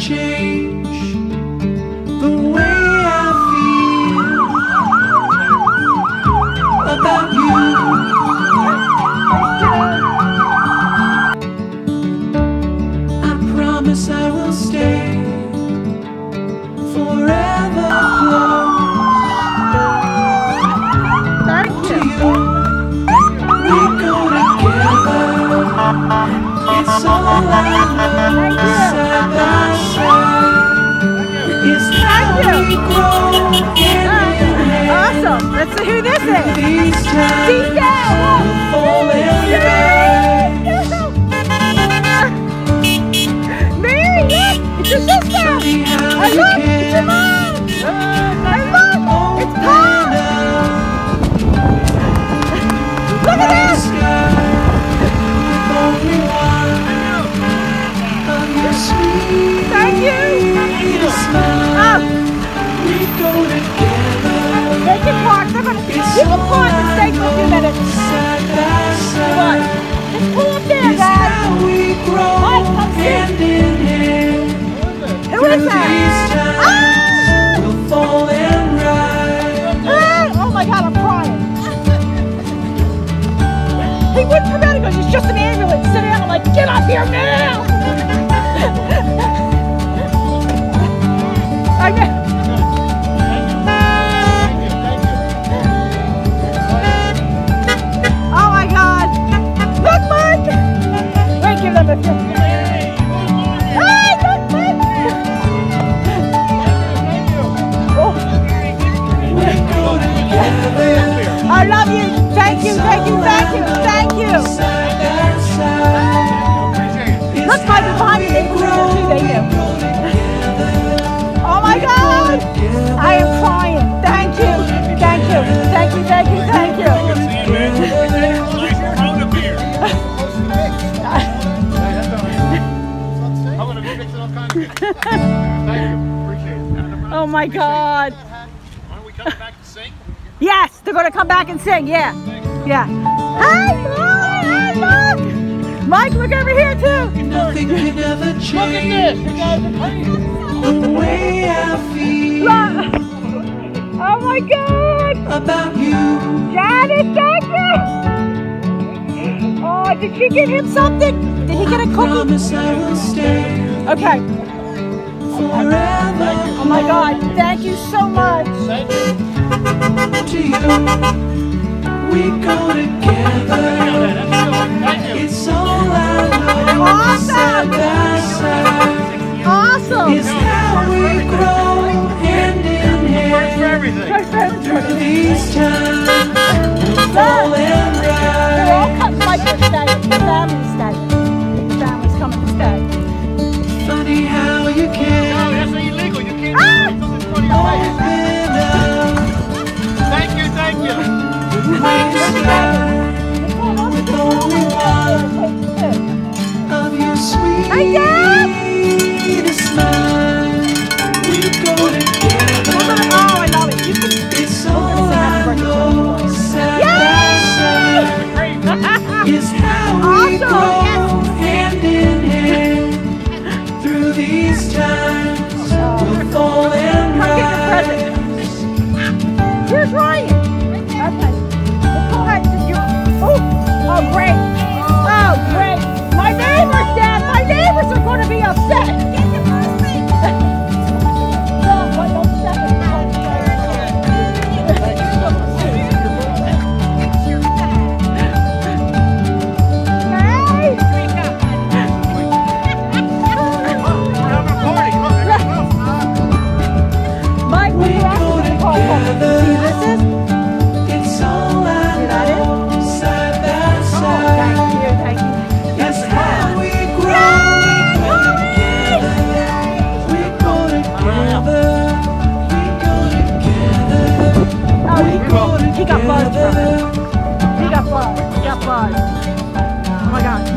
change the way I feel about you. I promise I will stay forever close to you. We go together. It's all I know. Who Oh my God. Aren't we coming back to sing? Yes, they're going to come back and sing. Yeah. Yeah. Hey, Mike. Hey, look. Mike, look over here too. Nothing can ever Look change at this! You guys are crazy! the way I feel Look. Oh my God. about you. Janet, thank you. Oh, did she give him something? Did he get a cookie? Promise I will stay Okay. Forever Oh my God. Thank you so much. Thank you. to you. We go together. That's good. Thank you. It's all I know. Awesome. Side by side. Awesome. It's how we grow hand in hand. These times,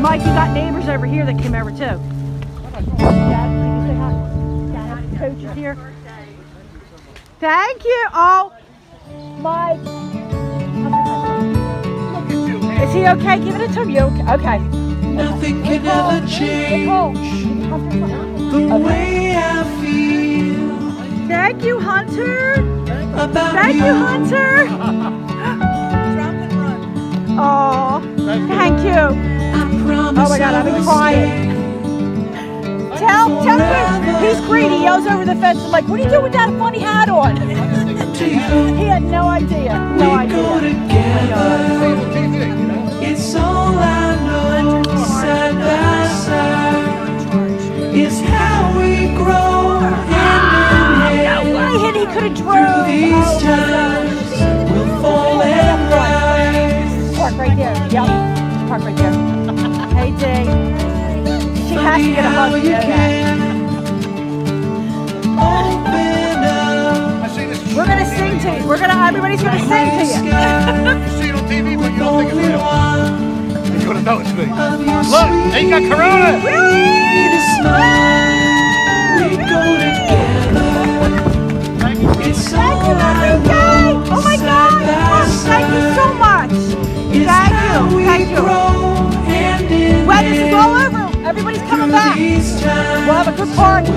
Mike, you got neighbors over here that came over too. Dad, please say hi. Dad, coach is here. Thank you. Oh, Mike. Is he okay? Give it to him. You okay? Okay. Nothing can ever change Nicole, come here. the way I feel Thank you, Hunter. about Thank you, Hunter. Oh, thank you. I promise Oh my God, I've been crying. Tell, tell him he's greedy. He yells over the fence. I'm like, what are you doing with that funny hat on? stay to you. he had no idea. No we go idea. together. It's all I know. Side by side is how we grow hand in hand. He could have Through these Oh times, we'll fall and rise. Park right there. Yep. Park right there. Hey, gonna get a hug. You know that. Open up. I see this. We're gonna sing to you. We're gonna. Everybody's gonna sing to you. You see it on TV, but you don't think it's real. You're gonna know it's me. of your Look, he got corona. sweetest smile. We together. Thank you. Thank you, Everybody's coming back. We'll have a good party.